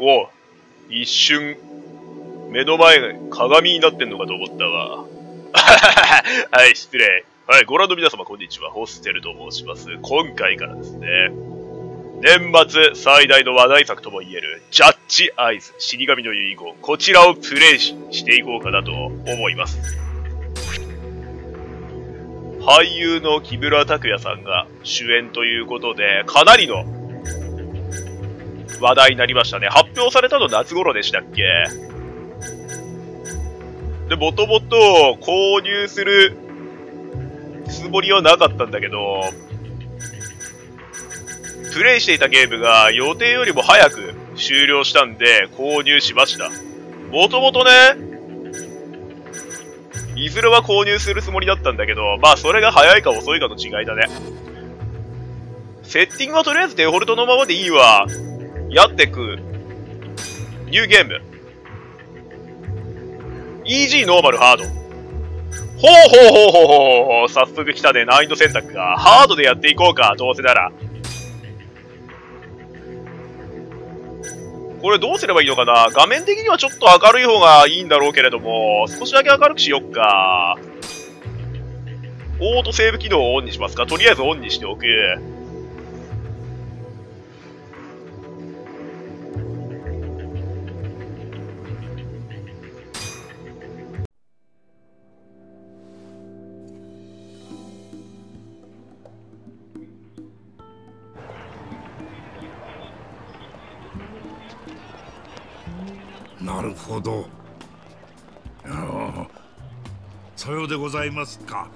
お、一瞬、目の前が鏡になってんのかと思ったわ。はい、失礼。はい、ご覧の皆様こんにちは。ホステルと申します。今回からですね、年末最大の話題作とも言える、ジャッジアイズ、死神の遺言、こちらをプレイしていこうかなと思います。俳優の木村拓哉さんが主演ということで、かなりの話題になりましたね。発表されたの夏頃でしたっけ？で、もともと購入するつもりはなかったんだけど、プレイしていたゲームが予定よりも早く終了したんで購入しました。もともとね、いずれは購入するつもりだったんだけど、まあそれが早いか遅いかの違いだね。セッティングはとりあえずデフォルトのままでいいわ。やってく。ニューゲーム。イージー、ノーマル、ハード。ほうほうほうほうほう早速来たね、難易度選択が。ハードでやっていこうか、どうせなら。これどうすればいいのかな？画面的にはちょっと明るい方がいいんだろうけれども、少しだけ明るくしよっか。オートセーブ機能をオンにしますか？とりあえずオンにしておく。ど。さようでございますか。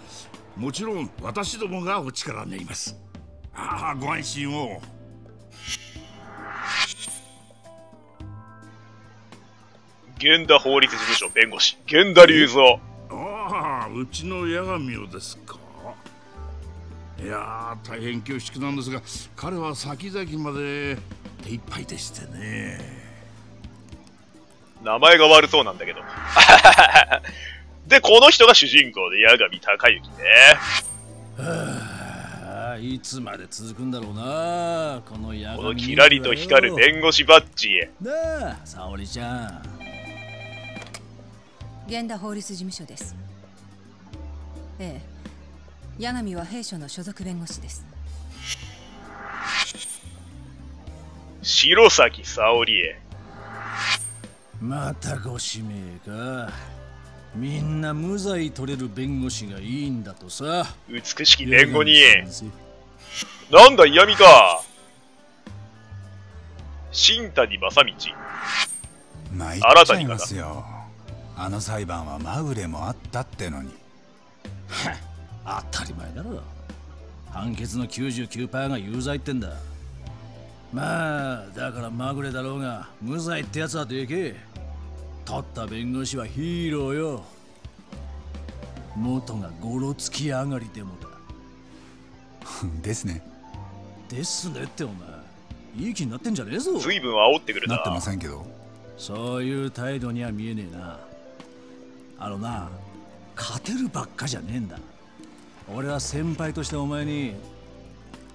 もちろん私どもがお力になります。ああご安心を。源田法律事務所弁護士源田隆三。ああうちの八神をですか。いや大変恐縮なんですが彼は先々まで手一杯でしてね名前が悪そうなんだけど。で、この人が主人公で、八神隆之ね。はあ、いつまで続くんだろうな、この八このキラリと光る弁護士バッジ。なあ、沙織ちゃん。源田法律事務所です。ええ、八神は弊社の所属弁護士です。白崎沙織へ。またご指名か。みんな無罪取れる弁護士がいいんだとさ。美しき弁護人なんだ嫌味か。新谷正道。新たにますよ。あの裁判はまぐれもあったってのに。当たり前だろ。判決の99%が有罪ってんだ。まあだからまぐれだろうが無罪ってやつはでけえ取った弁護士はヒーローよ。元がゴロつき上がりでもだ。ですね。ですねってお前いい気になってんじゃねえぞ。随分煽ってくるな。なってませんけど。そういう態度には見えねえな。あのな勝てるばっかじゃねえんだ。俺は先輩としてお前に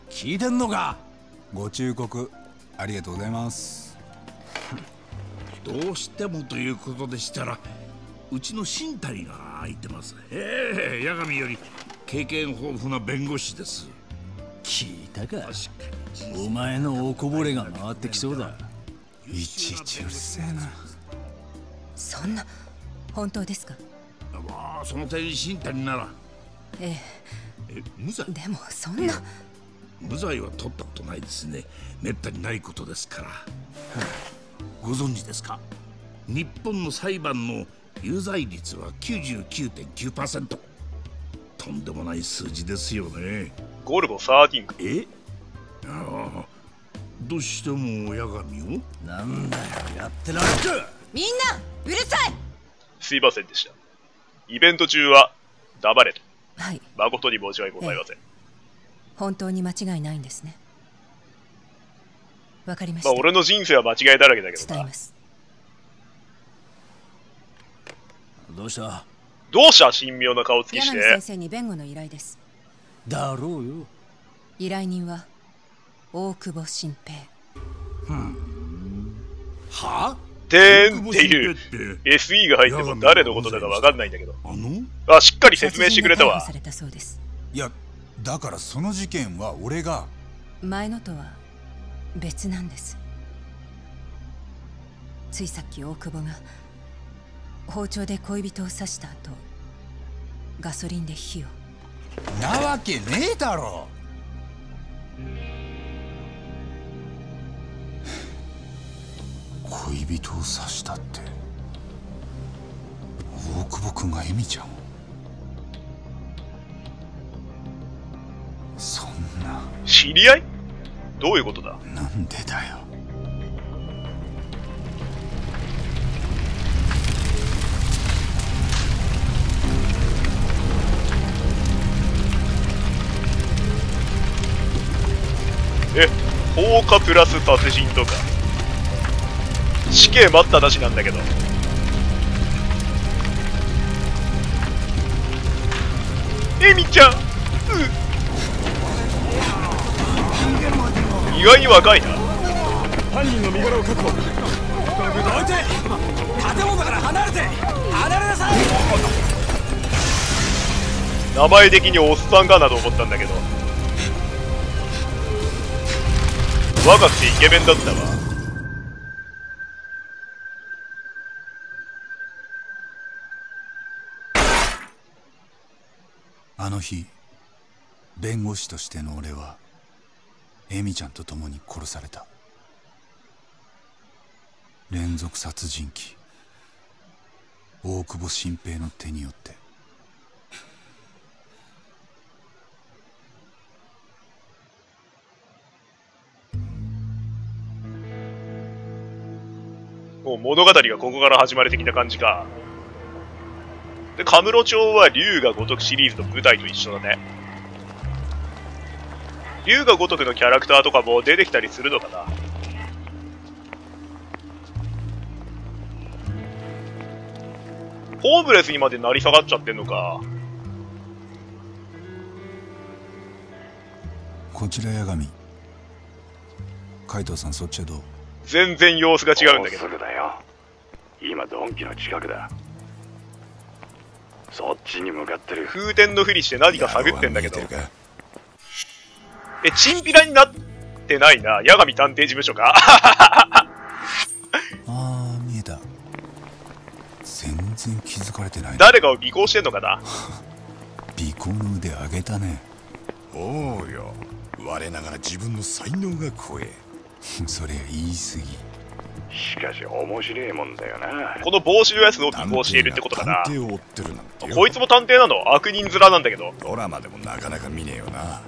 聞いてんのか。ご忠告ありがとうございますどうしてもということでしたらうちの新谷が空いてます。ええ八神より経験豊富な弁護士です。聞いたか。お前のおこぼれが回ってきそうだ。いちいちうるせえな。そんな本当ですか？まあその点新谷なら。ええ。え無罪？でもそんな。無罪は取ったことないですね。めったにないことですから、ご存知ですか？日本の裁判の有罪率は99.9%とんでもない数字ですよね。ゴルゴ13かえ？ああ。どうしても親神を？なんだよやってられる。みんなうるさい！すいませんでした。イベント中は黙れと。はい。誠に申し訳ございません、ええ、本当に間違いないんですねわかりました。まあ、俺の人生は間違いだらけだけどな。どうした？どうした？神妙な顔つきして。先生に弁護の依頼です。だろうよ。依頼人は大久保新平。ふん。は？でーんっていう SE が入っても誰のことだかわかんないんだけど。あのあ、しっかり説明してくれたわ。いや、だからその事件は俺が。前のとは別なんです。ついさっき大久保が包丁で恋人を刺した後、ガソリンで火を。なわけねえだろ恋人を刺したって大久保君がエミちゃんをそんな知り合い？どういうことだ？なんでだよ。え放火プラス殺人とか。死刑待ったなしなんだけど。エミちゃん！うん意外に若いな。犯人の身柄を確保どいて建物から離れて離れなさい。名前的におっさんかなと思ったんだけど。若くてイケメンだったわ。あの日弁護士としての俺はエミちゃんと共に殺された連続殺人鬼大久保新平の手によってもう物語がここから始まる的な感じか。で、カムロ町は竜が如くシリーズの舞台と一緒だね。竜が如くのキャラクターとかも出てきたりするのかな。ホームレスにまで成り下がっちゃってんのか。こちら八神。海藤さんそっちはどう？全然様子が違うんだけど。すぐだよ。今ドンキの近くだ。そっちに向かってる。風天のふりして何か探ってんだけどえチンピラになってないな。八神探偵事務所か？ああ見えた。全然気づかれてない。誰かを尾行してんのかな？尾行の腕上げたね。おうよ。我ながら自分の才能が怖え。そりゃ言い過ぎ。しかし面白いもんだよな。この帽子のやつを尾行しているってことかな。探偵を追ってるなんてよ。こいつも探偵なの？悪人面なんだけど。ドラマでもなかなか見ねえよな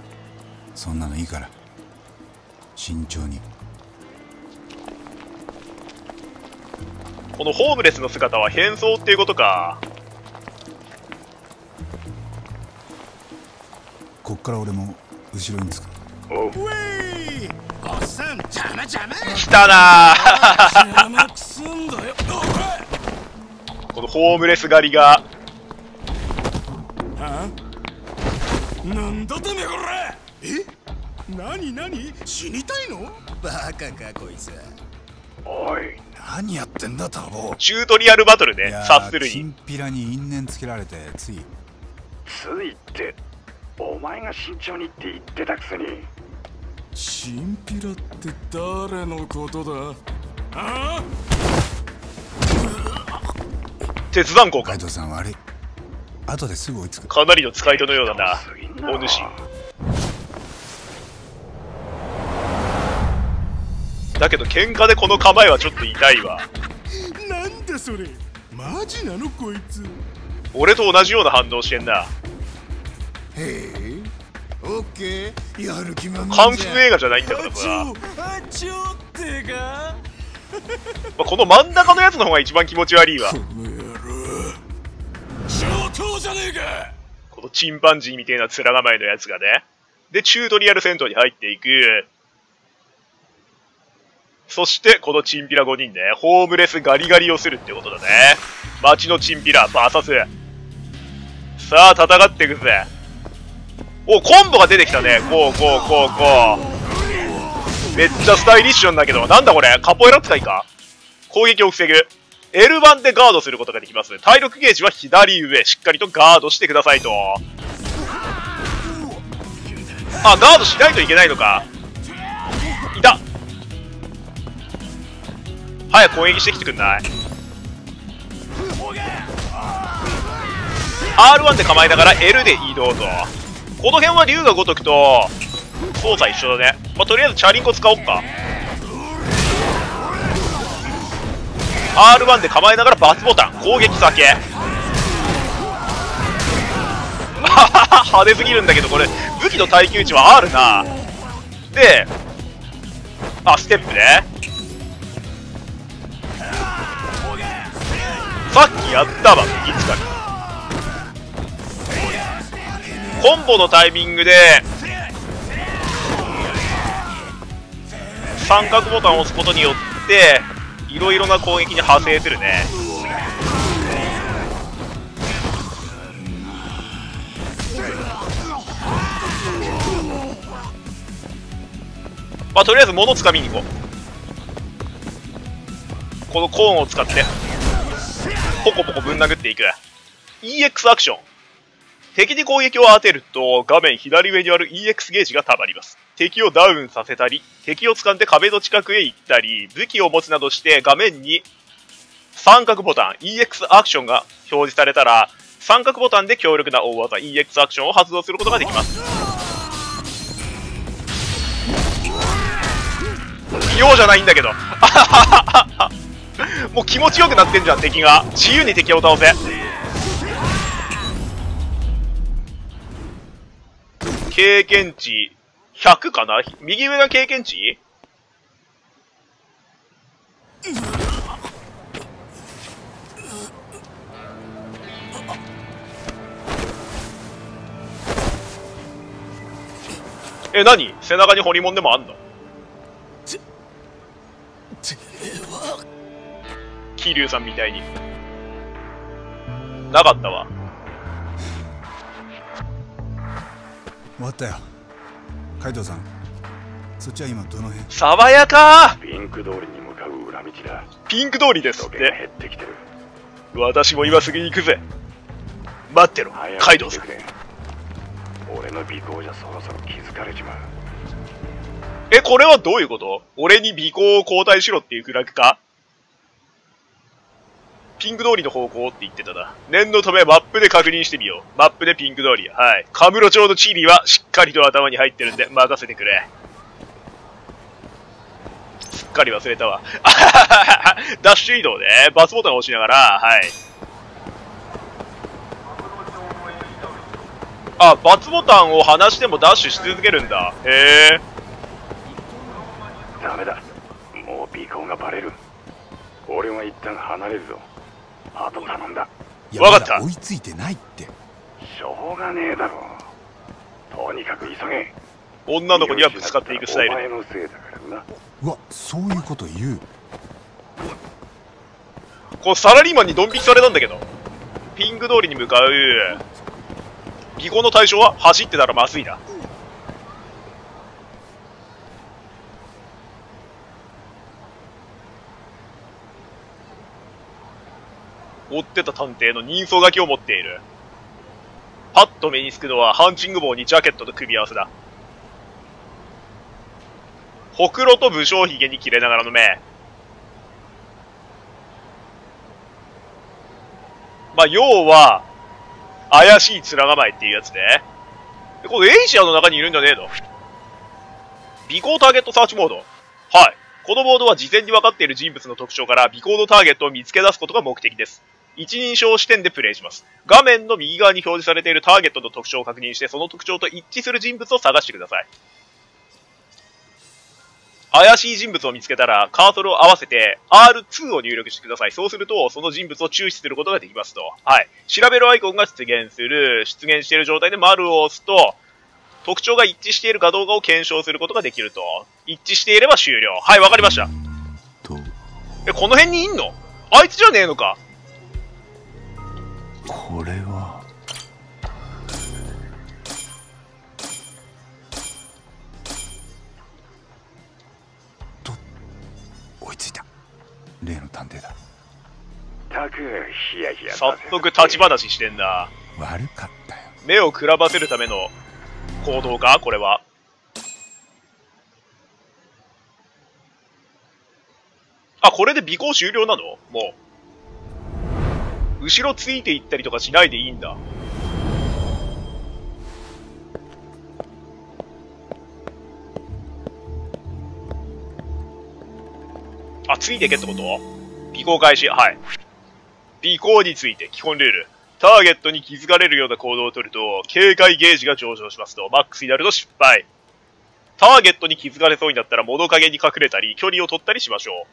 そんなのいいから。慎重に。このホームレスの姿は変装っていうことか。こっから俺も後ろにつく。おう。おっさん邪魔邪魔。来たな。このホームレス狩りが、はなんだてめえこれえ何何？死にたいの？バカかこいつ。おい。何やってんだタボ。チュートリアルバトルね。察するに。チンピラに因縁つけられてつい。ついってお前が慎重にって言ってたくせに。チンピラって誰のことだ？あ？鉄断交か。海。藤さん悪い後ですぐ追いつく。かなりの使い手のようだ。な。お主。だけど喧嘩でこの構えはちょっと痛いわ。なんだそれマジなのこいつ俺と同じような反応してんな。へえオッケーやる気満々カンフー映画じゃないんだからさ。あちょってか まあこの真ん中のやつの方が一番気持ち悪いわ。上等じゃねえかこのチンパンジーみたいな面構えのやつがね。で、チュートリアル戦闘に入っていく。そして、このチンピラ5人で、ホームレスガリガリをするってことだね。街のチンピラ、バーサス。さあ、戦っていくぜ。お、コンボが出てきたね。こう、こう、こう、こう。めっちゃスタイリッシュなんだけど、なんだこれ？カポエラ使いか攻撃を防ぐ。L 版でガードすることができます。体力ゲージは左上。しっかりとガードしてくださいと。あ、ガードしないといけないのか。早く攻撃してきてくんない ?R1 で構えながら L で移動と。この辺は竜が如くと、操作一緒だね。まあ、とりあえずチャリンコ使おっか。R1 で構えながらバツボタン攻撃先派手すぎるんだけどこれ武器の耐久値は R なであステップねさっきやったわ右使いコンボのタイミングで三角ボタンを押すことによっていろいろな攻撃に派生するね。まあとりあえず物つかみに行こう。このコーンを使って。ポコポコぶん殴っていく EX アクション敵に攻撃を当てると画面左上にある EX ゲージが溜まります敵をダウンさせたり、敵を掴んで壁の近くへ行ったり、武器を持つなどして画面に三角ボタン EX アクションが表示されたら、三角ボタンで強力な大技 EX アクションを発動することができます。器用じゃないんだけど。もう気持ちよくなってんじゃん、敵が。自由に敵を倒せ。経験値100かな？右上が経験値？え、何？背中に彫り物でもあんの？桐生さんみたいに。なかったわ。終わったよ。カイトさんそっちは今どの辺？爽やか！ピンク通りに向かう裏道だ。ピンク通りですって。減ってきてる。私も今すぐ行くぜ。待ってろカイドウさん。俺の尾行じゃそろそろ気づかれちまう。えこれはどういうこと？俺に尾行を交代しろっていうフラグか？ピンク通りの方向って言ってたな。念のためマップで確認してみよう。マップでピンク通り。はい。カムロ町の地理はしっかりと頭に入ってるんで任せてくれ。すっかり忘れたわ。ダッシュ移動で、バスボタンを押しながら、はい。あ、バツボタンを離してもダッシュし続けるんだ。へえ。ダメだ。もう尾行がバレる。俺は一旦離れるぞ。あと頼んだ。分かった。追いついてないって。しょうがねえだろ。とにかく急げ。女の子にはぶつかっていくスタイル。お前のせいだからな。うわそういうこと言う。このサラリーマンにドン引きされたんだけど。ピンク通りに向かう。尾行の対象は走ってたらまずいな追ってた探偵の人相書きを持っている。パッと目につくのはハンチング帽にジャケットと組み合わせだ。ほくろと武将髭に切れながらの目。まあ、要は、怪しい面構えっていうやつで。このエイジアの中にいるんじゃねえの？尾行ターゲットサーチモード。はい。このボードは事前に分かっている人物の特徴から尾行のターゲットを見つけ出すことが目的です。一人称視点でプレイします。画面の右側に表示されているターゲットの特徴を確認して、その特徴と一致する人物を探してください。怪しい人物を見つけたら、カーソルを合わせて R2 を入力してください。そうすると、その人物を注視することができますと。はい。調べるアイコンが出現する。出現している状態で丸を押すと、特徴が一致しているかどうかを検証することができると。一致していれば終了。はい、わかりました。え、この辺にいんの？あいつじゃねえのかこれは。と追いついた。例の探偵だ。たくヒヤヒヤ早速立ち話してんな。悪かったよ。目をくらませるための行動か？これは。あ、これで尾行終了なの？もう。後ろついていったりとかしないでいいんだ。あ、ついてけってこと？尾行開始。はい。尾行について基本ルール。ターゲットに気づかれるような行動を取ると、警戒ゲージが上昇しますと、マックスになると失敗。ターゲットに気づかれそうになったら物陰に隠れたり、距離を取ったりしましょ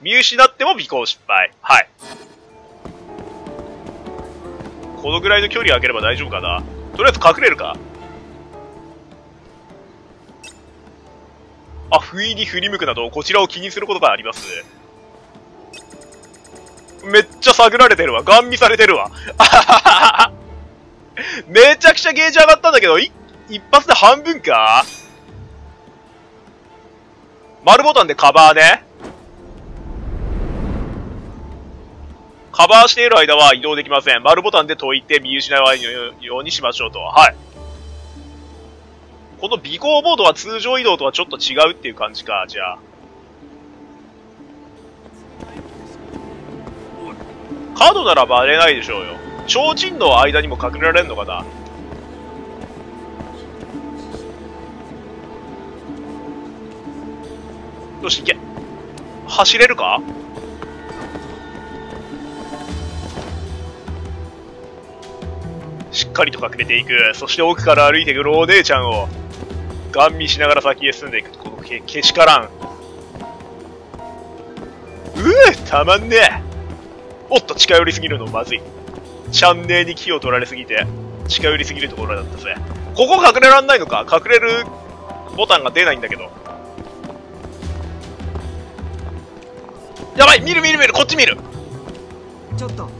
う。見失っても尾行失敗。はい。このぐらいの距離を空ければ大丈夫かな？とりあえず隠れるか？あ、不意に振り向くなど、こちらを気にすることがあります。めっちゃ探られてるわ。ガン見されてるわ。めちゃくちゃゲージ上がったんだけど、い一発で半分か？丸ボタンでカバーね。カバーしている間は移動できません。丸ボタンで解いて見失わないようにしましょうと。はい。この尾行ボードは通常移動とはちょっと違うっていう感じか、じゃあ。カードならバレないでしょうよ。提灯の間にも隠れられるのかなよし、行け。走れるか？しっかりと隠れていく。そして奥から歩いてくるお姉ちゃんを、ガン見しながら先へ進んでいく。このけ、けしからん。うぅたまんねえおっと、近寄りすぎるのまずい。チャンネルに気を取られすぎて、近寄りすぎるところだったぜ。ここ隠れらんないのか？隠れるボタンが出ないんだけど。やばい見る見る見るこっち見るちょっと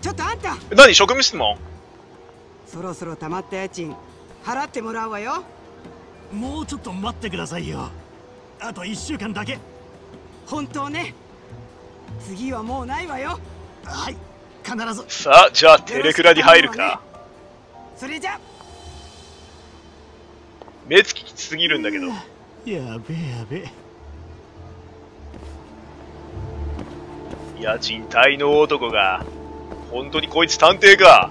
ちょっとあんた何？職務質問？そろそろ溜まった家賃払ってもらうわよ。もうちょっと待ってくださいよ。あと1週間だけ。本当ね。次はもうないわよ。はい必ず。さあじゃあテレクラに入るか。それじゃ。目つききつすぎるんだけど。やべえやべ。え家賃滞納男が本当にこいつ探偵か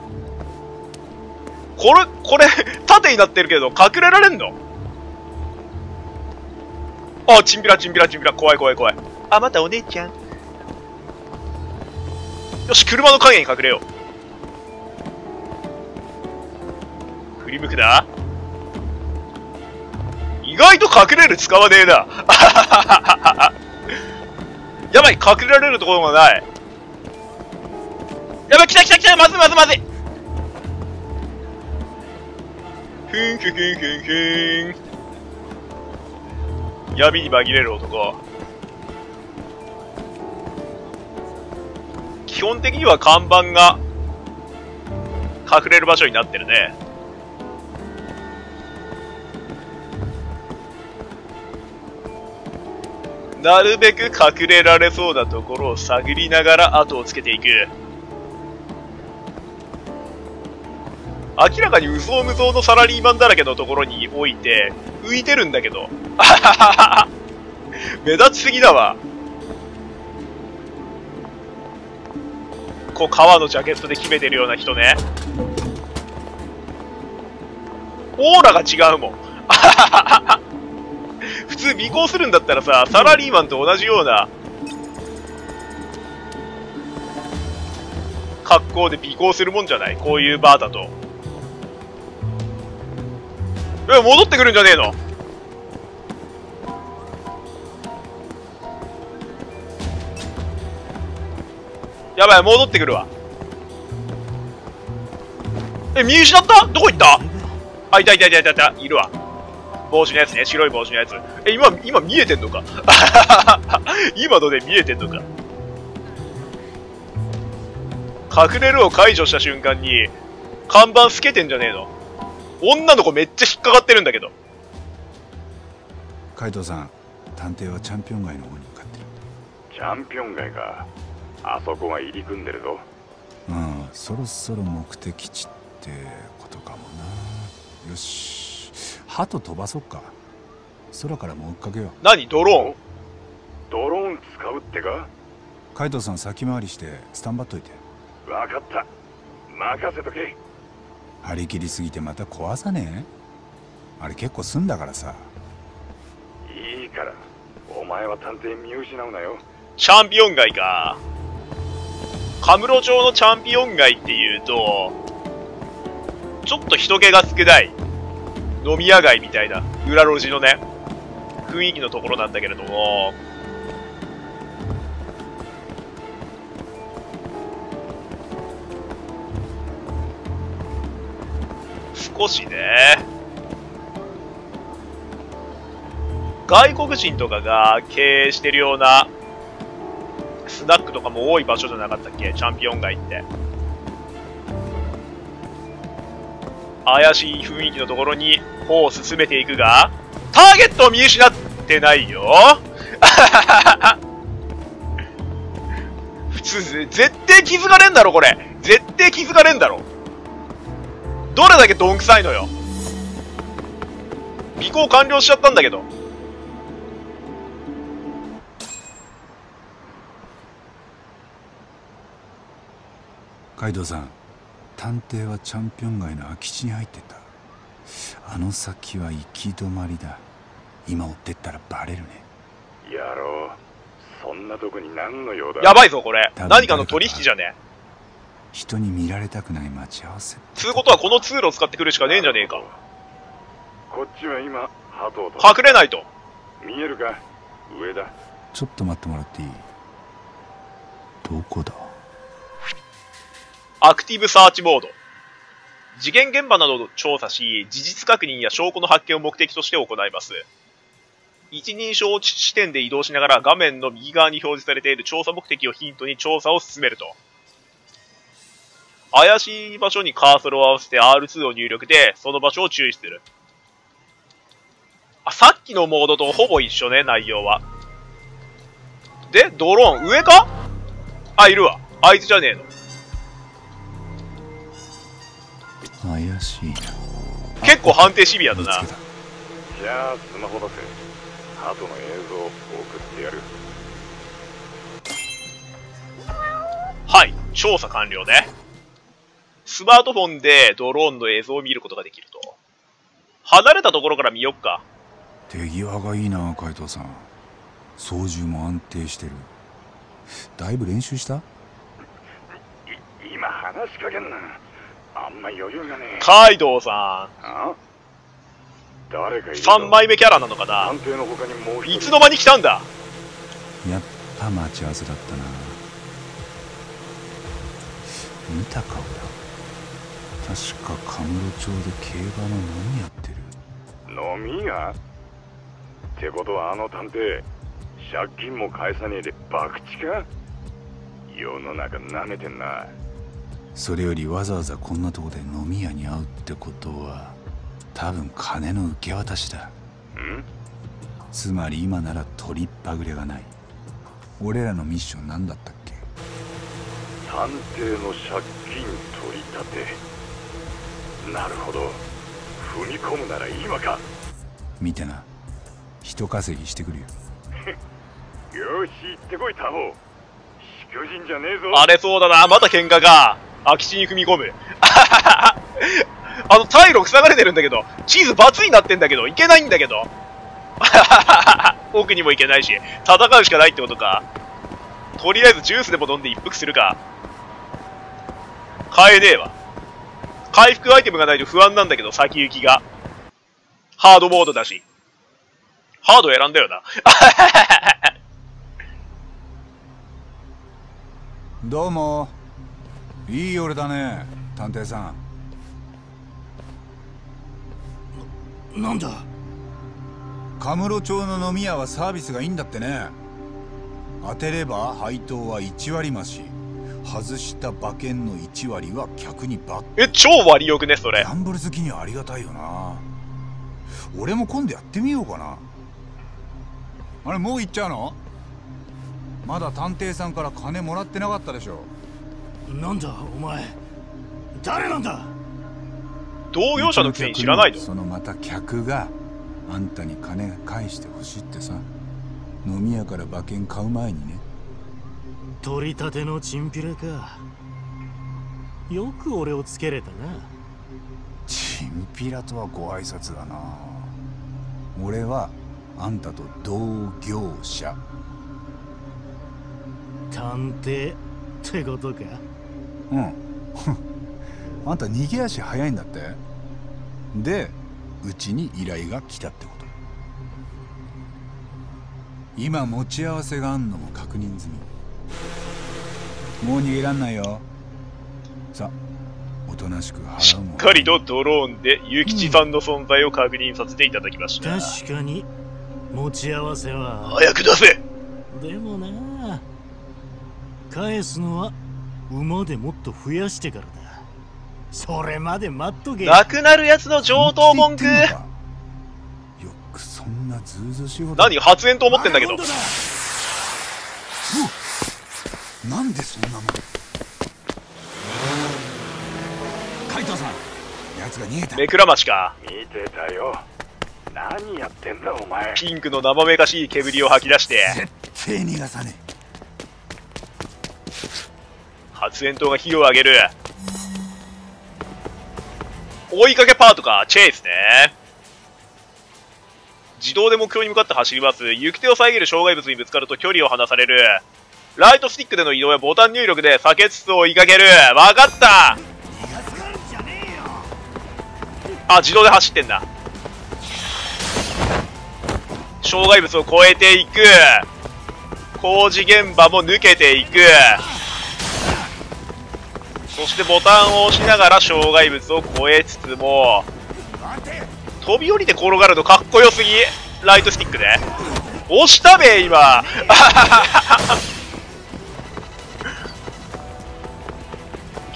これこれ 縦になってるけど隠れられんの？あチンピラチンピラチンピラ怖い怖い怖い。あまたお姉ちゃん。よし車の影に隠れよう。振り向くな。意外と隠れる使わねえな。やばい隠れられるところがない。やばい来た来た来た。まずまずまずい。ふんふんふんふんふん闇に紛れる男。基本的には看板が隠れる場所になってるね。なるべく隠れられそうなところを探りながら後をつけていく。明らかに無造無造のサラリーマンだらけのところに置いて浮いてるんだけど。目立ちすぎだわ。こう革のジャケットで決めてるような人ね。オーラが違うもん。普通尾行するんだったらさサラリーマンと同じような。格好で尾行するもんじゃない。こういうバーだと。え戻ってくるんじゃねえのやばい戻ってくるわえ見失ったどこ行ったあいたいたいたいたいたいるわ帽子のやつね白い帽子のやつえ今今見えてんのか今ので見えてんのか隠れるを解除した瞬間に看板透けてんじゃねえの女の子めっちゃ引っかかってるんだけど。海藤さん探偵はチャンピオン街の方に向かってる。チャンピオン街か。あそこが入り組んでるぞ。うんそろそろ目的地ってことかもな。よし。鳩飛ばそっか。空からも追っかけよう。何？ドローン？ドローン使うってか？カイトさん先回りしてスタンバっといて。分かった。任せとけ張り切りすぎてまた壊さねえ？あれ結構済んだからさ。いいから。お前は探偵見失うなよ。チャンピオン街か。カムロ町のチャンピオン街っていうと、ちょっと人気が少ない、飲み屋街みたいな、裏路地のね、雰囲気のところなんだけれども、少しね、外国人とかが経営してるようなスナックとかも多い場所じゃなかったっけ？チャンピオン街って。怪しい雰囲気のところに歩を進めていくが、ターゲットを見失ってないよ 普通、絶対気づかれんだろ、これ。絶対気づかれんだろ。どれだけどんくさいのよ。尾行完了しちゃったんだけど。カイドウさん探偵はチャンピオン街の空き地に入ってたあの先は行き止まりだ今追ってったらバレるねやろうそんなとこに何の用だやばいぞ、これ。何かの取引じゃね人に見られたくない待ち合わせつうことはこの通路を使ってくるしかねえんじゃねえか。こっちは今鳩を隠れないと。見えるか？上だちょっと待ってもらっていい？どこだ？アクティブサーチモード。事件現場などを調査し、事実確認や証拠の発見を目的として行います。一人称地点で移動しながら画面の右側に表示されている調査目的をヒントに調査を進めると。怪しい場所にカーソルを合わせて R2 を入力で、その場所を注視する。あ、さっきのモードとほぼ一緒ね、内容は。で、ドローン、上か？あ、いるわ。あいつじゃねえの。怪しいな結構判定シビアだな。じゃあスマホ出せ鳩の映像を送ってやるはい、調査完了ね。スマートフォンでドローンの映像を見ることができると。離れたところから見よっか。手際がいいな海藤さん。操縦も安定してる。だいぶ練習した？今話しかけんな。あんま余裕がねえ。カイドウさあ？誰かいん、るぞ。3枚目キャラなのかな？探偵の他にもう一人。いつの間に来たんだ？やっぱ待ち合わせだったな。見た顔だ確かカムロ町で競馬の飲みやってる。飲み屋ってことはあの探偵。借金も返さねえで博打か？世の中舐めてんな。それよりわざわざこんなとこで飲み屋に会うってことは多分金の受け渡しだ。ん？つまり今なら取りっぱぐれがない。俺らのミッション何だったっけ？探偵の借金取り立てなるほど踏み込むなら今か見てな人稼ぎしてくるよ よし行ってこいタホしくじゃねえぞ荒れそうだな。また喧嘩か。空き地に踏み込む。あの、退路塞がれてるんだけど、チーズバツになってんだけど、いけないんだけど。奥にも行けないし、戦うしかないってことか。とりあえずジュースでも飲んで一服するか。買えねえわ。回復アイテムがないと不安なんだけど、先行きが。ハードモードだし。ハード選んだよな。どうもいい夜だね探偵さんなんだ？カムロ町の飲み屋はサービスがいいんだってね当てれば配当は1割増し外した馬券の1割は客にバッえ、超割よくね、それ。ギ。ャンブル好きにはありがたいよな。俺も今度やってみようかな。あれもう行っちゃうの？まだ探偵さんから金もらってなかったでしょ。なんだお前。誰なんだ？同業者のくせに知らないの？そのまた客があんたに金返してほしいってさ。飲み屋から馬券買う前にね取り立てのチンピラか。よく俺をつけれたな。チンピラとはご挨拶だな。俺はあんたと同業者。探偵ってことか。うん。あんた逃げ足早いんだって。でうちに依頼が来たってこと。今持ち合わせがあんのも確認済みもう逃げらんないよ。さおとなしくし払うもんっかりとドローンで諭吉さんの存在を確認させていただきました。確かに持ち合わせは。早く出せ。でもな返すのは馬でもっと増やしてからだ。それまで待っとけ。なくなるやつの上等文句。よくそんなずうずうしい何発煙筒持ってんだけどなんでそんなもんカイトさん奴が逃げた目くらましか。見てたよ何やってんだお前ピンクの生めかしい煙を吐き出して、絶対逃がさね発煙筒が火を上げる。追いかけパートか、チェイスね。自動で目標に向かって走ります。行く手を遮る障害物にぶつかると距離を離される。ライトスティックでの移動やボタン入力で避けつつ追いかける。わかったあ、自動で走ってんだ。障害物を越えていく。工事現場も抜けていく。そしてボタンを押しながら障害物を越えつつも、飛び降りて転がるのかっこよすぎ。ライトスティックで。押したべ、今。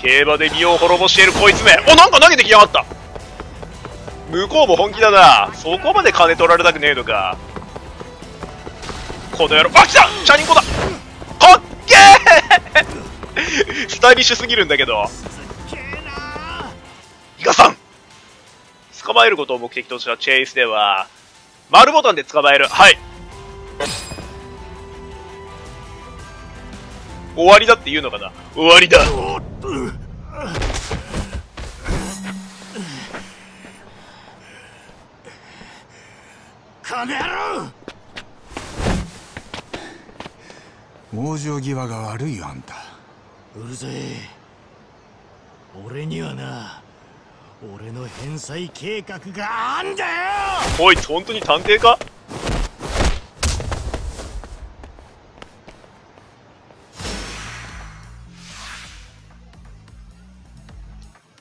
競馬で身を滅ぼしているこいつめ。お、なんか投げてきやがった。向こうも本気だな。そこまで金取られたくねえのか。この野郎。あ、来たチャリンコだかっけー スタイリッシュすぎるんだけど。イカさん捕まえることを目的としたチェイスでは、丸ボタンで捕まえる。はい。終わりだって言うのかな終わりだ。の野郎。往生際が悪いよあんた。うるせえ。俺にはな俺の返済計画があんだよ。こい本当に探偵か？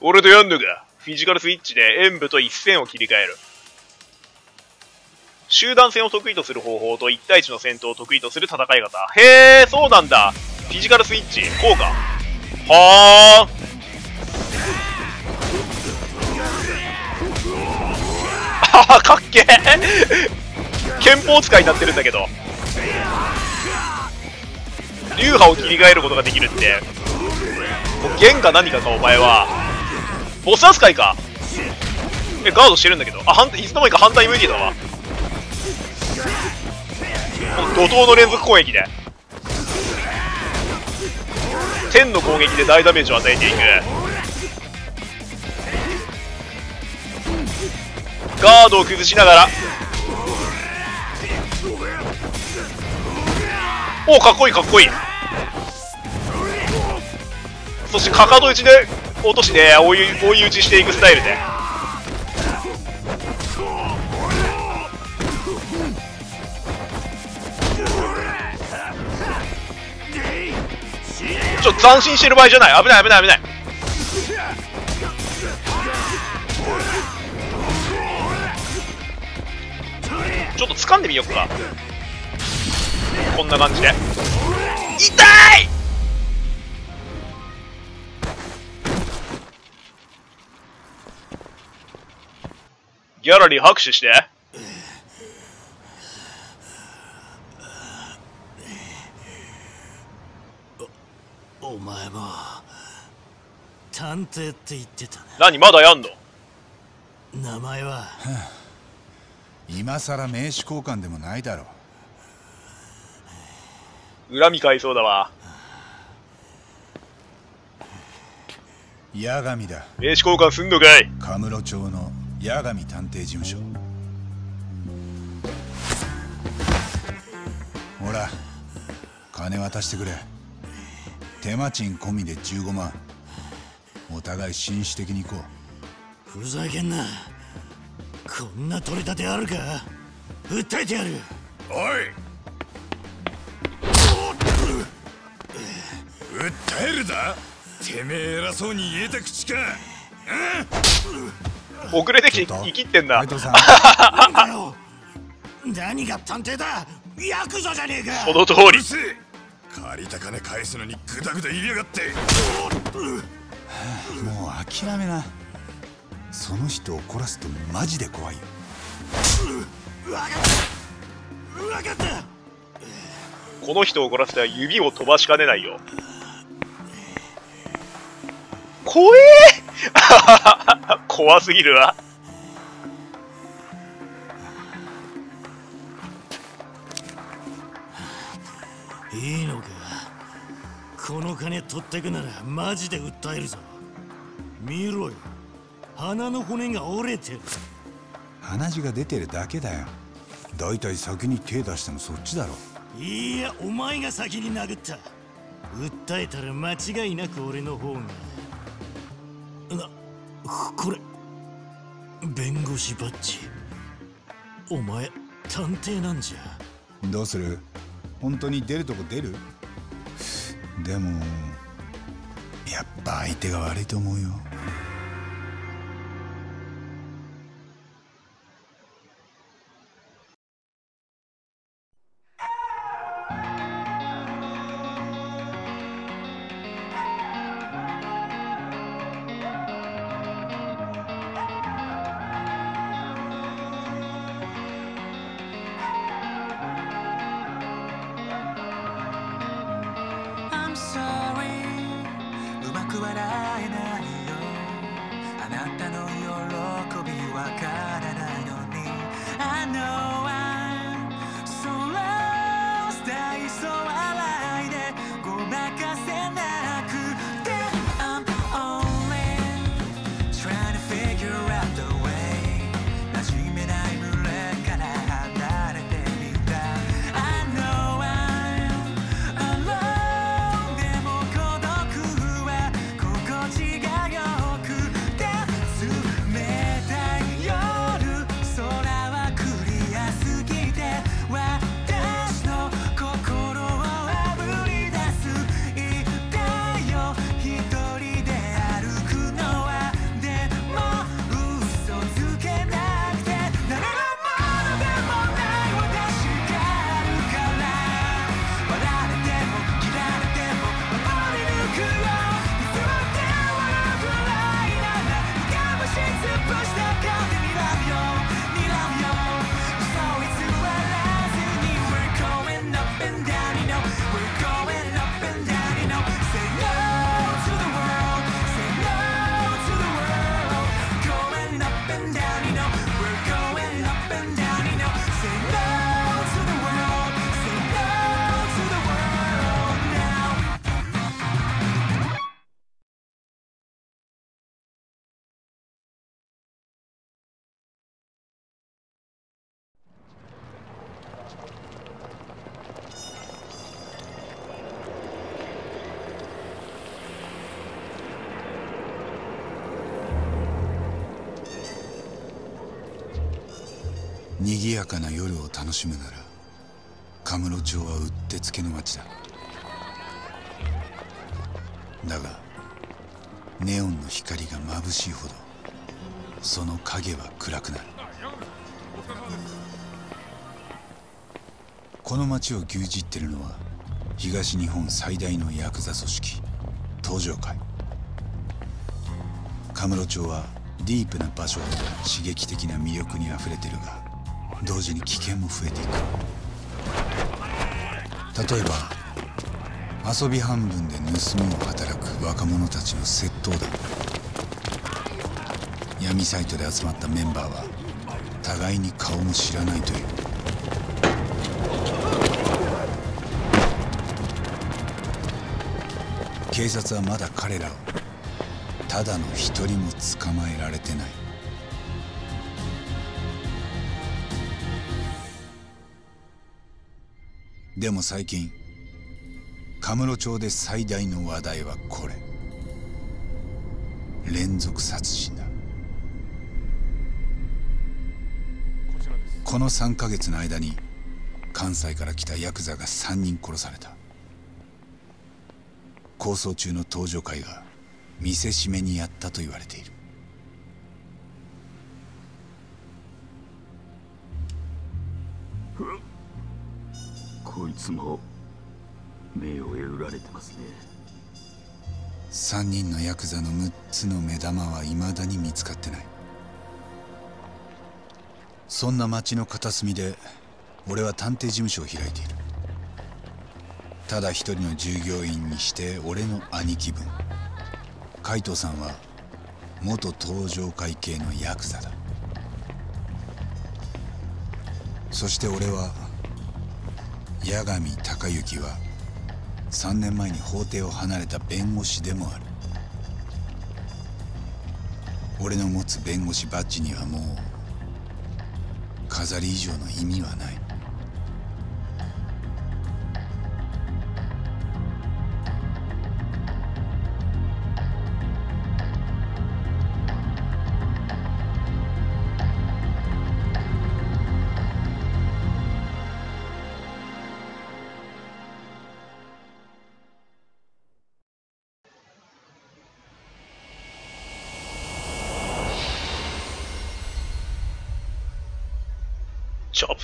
俺とやんのが、フィジカルスイッチで演武と一戦を切り替える。集団戦を得意とする方法と1対1の戦闘を得意とする戦い方。へえ、そうなんだ。フィジカルスイッチ、効果。はあ。あかっけえ憲法使いになってるんだけど流派を切り替えることができるってもう弦が何かかお前はボス扱いかえガードしてるんだけどあ反対いつの間にか反対無理だわ怒涛の連続攻撃で。天の攻撃で大ダメージを与えていく。ガードを崩しながら。おおかっこいいかっこいい。そしてかかと打ちで落としで追い追い打ちしていくスタイルで。ょ斬新してる場合じゃない。危ない危ない危ない。ちょっと掴んでみよっか。こんな感じで。痛い！ギャラリー拍手して。お前も探偵って言ってた何まだやんの？な名前は？今さら名刺交換でもないだろ恨み買いそうだわ。八神だ。名刺交換すんのかい？カムロ町の八神探偵事務所。ほら金渡してくれ手間賃込みで15万。お互い紳士的に行こう。ふざけんな。こんな取り立てあるか。訴えてやる。おい。訴えるだてめえ偉そうに言えた口か、遅れてき生きってんだ。何が探偵だ。ヤクザじゃねえか。その通り借りた金返すのにグダグダ言いやがって。もう諦めな。その人を怒らすとマジで怖いよ。分かった。分かった。この人を怒らせたら指を飛ばしかねないよ。怖え。怖すぎるわ金取ってくならマジで訴えるぞ。見ろよ。鼻の骨が折れてる。鼻血が出てるだけだよ。だいたい先に手出したのそっちだろ。いやお前が先に殴った。訴えたら間違いなく俺の方が。なこれ弁護士バッジ。お前探偵なんじゃ。どうする？本当に出るとこ出る？でもやっぱ相手が悪いと思うよ。賑やかな夜を楽しむならカムロ町はうってつけの街だ。だがネオンの光が眩しいほどその影は暗くなる。この町を牛耳ってるのは東日本最大のヤクザ組織東上会。カムロ町はディープな場所ほど刺激的な魅力にあふれてるが同時に危険も増えていく。例えば遊び半分で盗みを働く若者たちの窃盗だ闇サイトで集まったメンバーは互いに顔も知らないという。警察はまだ彼らをただの一人も捕まえられてない。でも最近カムロ町で最大の話題はこれ。連続殺人だ。この3ヶ月の間に関西から来たヤクザが3人殺された。構想中の登場会が見せしめにやったと言われているつも目を売られてますね。3人のヤクザの6つの目玉は未だに見つかってない。そんな町の片隅で俺は探偵事務所を開いている。ただ一人の従業員にして俺の兄貴分。海藤さんは元登場会系のヤクザだ。そして俺は八神隆之は3年前に法廷を離れた弁護士でもある。俺の持つ弁護士バッジにはもう飾り以上の意味はない。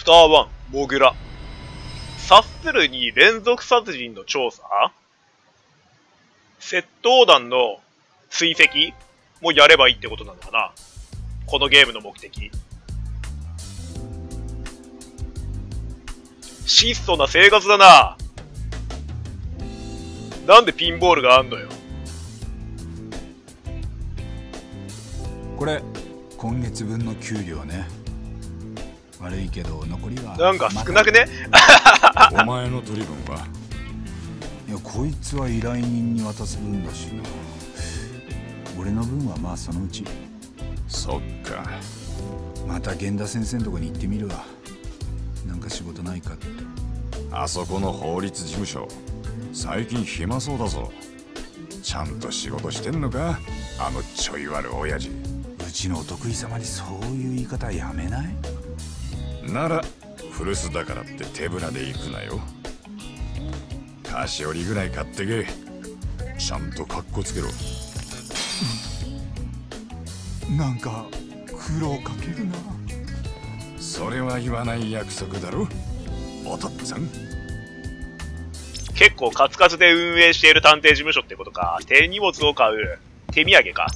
ター1、モグラ。察するに連続殺人の調査？窃盗団の追跡？もやればいいってことなのかな？このゲームの目的。質素な生活だな。なんでピンボールがあんのよ？これ今月分の給料ね悪いけど残りはなんか少なくね？お前の取り分は？いやこいつは依頼人に渡す分だし。な俺の分はまあそのうち。そっか。また源田先生のとこに行ってみるわ。なんか仕事ないかって。あそこの法律事務所。最近暇そうだぞ。ちゃんと仕事してんのか？あのちょい悪親父。うちのお得意様にそういう言い方はやめない？なら古巣だからって手ぶらで行くなよ。菓子折りぐらい買ってけ。ちゃんとカッコつけろ。なんか苦労かけるな。それは言わない約束だろ。お父っつぁん。結構カツカツで運営している探偵事務所ってことか。手荷物を買う。手土産か。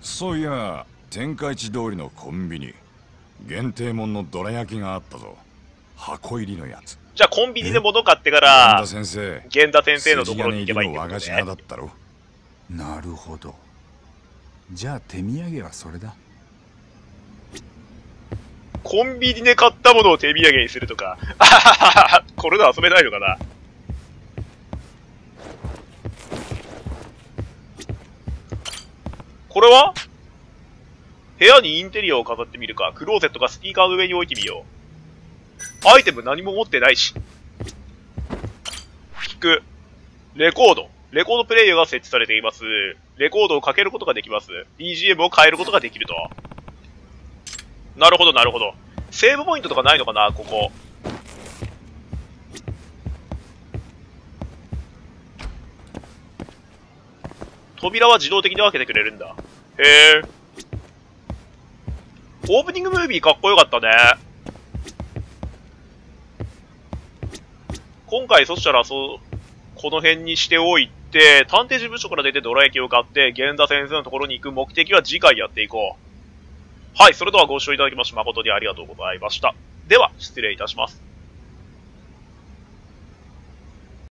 そういや天下一通りのコンビニ限定もんのどら焼きがあったぞ。箱入りのやつ。じゃあコンビニで物買ってから源、田先生源田先生のところに行けばいいってこと筋金入りの和菓子屋だね。ったろなるほど。じゃあ手土産はそれだ。コンビニで買ったものを手土産にするとか。あはははこれで遊べないのかな。これは？部屋にインテリアを飾ってみるか。クローゼットかスピーカーの上に置いてみよう。アイテム何も持ってないし。聞く。レコード。レコードプレイヤーが設置されています。レコードをかけることができます。BGM を変えることができると。なるほど、なるほど。セーブポイントとかないのかな、ここ。扉は自動的に開けてくれるんだ。へえ。オープニングムービーかっこよかったね。今回そしたらそう、この辺にしておいて、探偵事務所から出てドラ焼きを買って、源田先生のところに行く目的は次回やっていこう。はい、それではご視聴いただきまして誠にありがとうございました。では、失礼いたします。